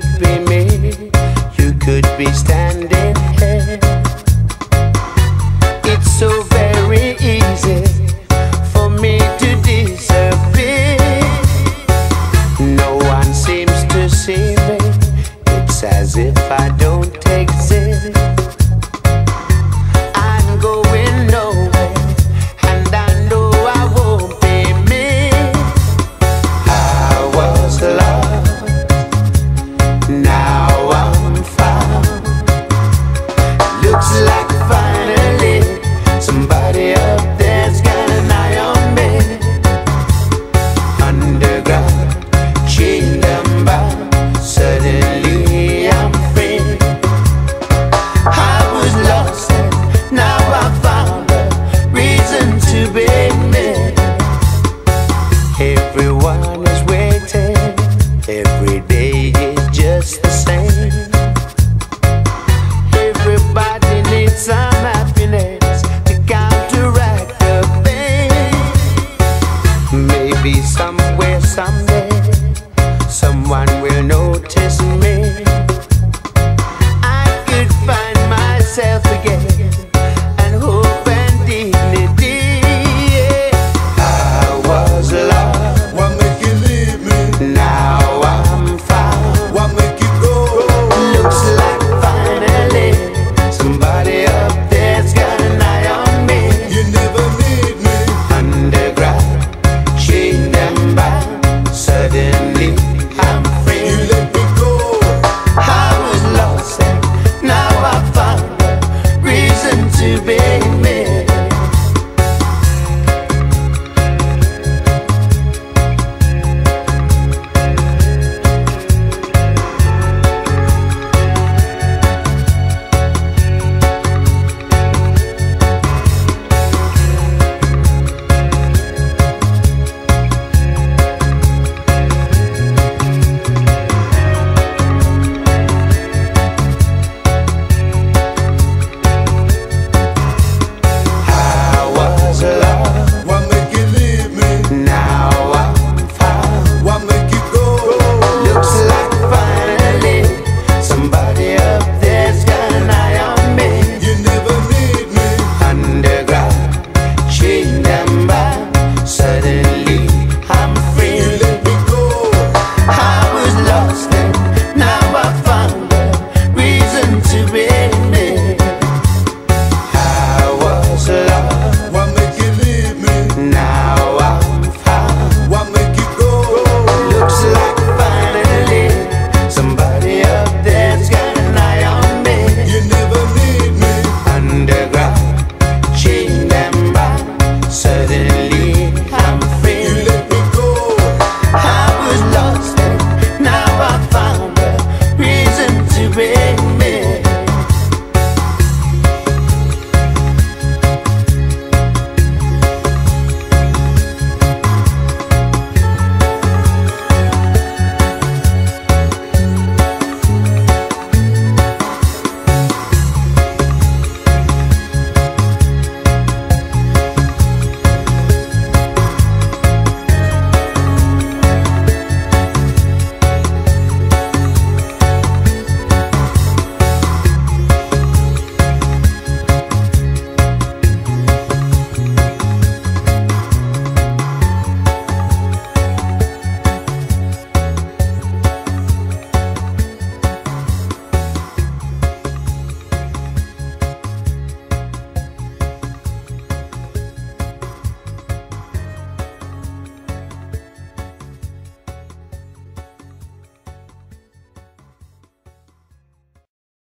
could be me, you could be standing here. It's so very easy for me to disappear. No one seems to see me, it's as if I don't exist.